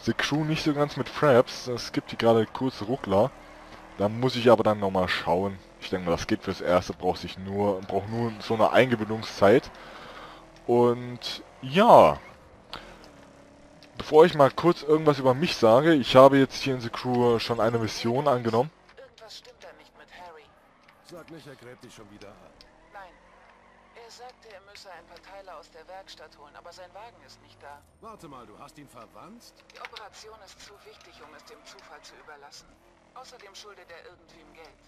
The Crew nicht so ganz mit Fraps. Es gibt hier gerade kurze Ruckler. Da muss ich aber dann nochmal schauen. Ich denke mal, das geht fürs Erste. Braucht sich nur, braucht nur so eine Eingewöhnungszeit. Und ja, bevor ich mal kurz irgendwas über mich sage, ich habe jetzt hier in The Crew schon eine Mission angenommen. Irgendwas stimmt da nicht mit Harry. Sag nicht, er gräbt dich schon wieder an. Nein. Er sagte, er müsse ein paar Teile aus der Werkstatt holen, aber sein Wagen ist nicht da. Warte mal, du hast ihn verwandt? Die Operation ist zu wichtig, um es dem Zufall zu überlassen. Außerdem schuldet er irgendwem Geld.